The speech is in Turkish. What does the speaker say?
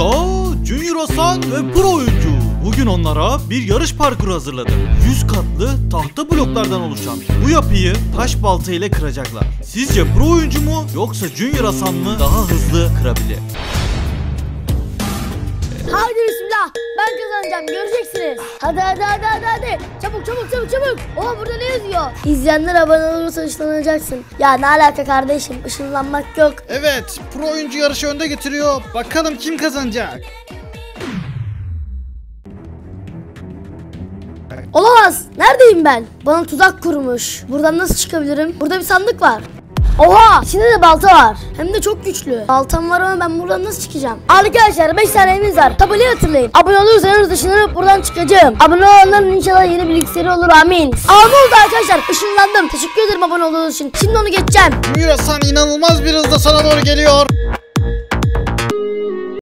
Yanımızda Junior Hasan ve Pro oyuncu. Bugün onlara bir yarış parkuru hazırladım. 100 katlı tahta bloklardan oluşan bu yapıyı taş balta ile kıracaklar. Sizce Pro oyuncu mu yoksa Junior Hasan mı daha hızlı kırabilir? Haydi bismillah. Ben kazanacağım. Göreceksiniz. Hadi hadi hadi. Çabuk çabuk çabuk çabuk. Oha burada ne yazıyor? İzleyenler abone olursa ışınlanacaksın. Ya ne alaka kardeşim? Işınlanmak yok. Evet, pro oyuncu yarışı önde getiriyor. Bakalım kim kazanacak? Olamaz. Neredeyim ben? Bana tuzak kurmuş. Buradan nasıl çıkabilirim? Burada bir sandık var. Oha! İçinde de balta var. Hem de çok güçlü. Baltam var ama ben buradan nasıl çıkacağım? Arkadaşlar 5 saniyemiz var. Tabelayı hatırlayın. Abone olursanız ışınlanıp buradan çıkacağım. Abone olanların inşallah yeni bilgisayarı olur amin. Aa ne oldu arkadaşlar? Işınlandım. Teşekkür ederim abone olduğunuz için. Şimdi onu geçeceğim. Junior Hasan inanılmaz bir hızla sana doğru geliyor.